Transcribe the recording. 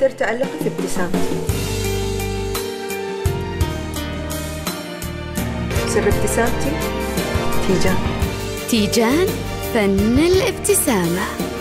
صرت ألق في ابتسامتي سر ابتسامتي تيجان. تيجان فن الابتسامة.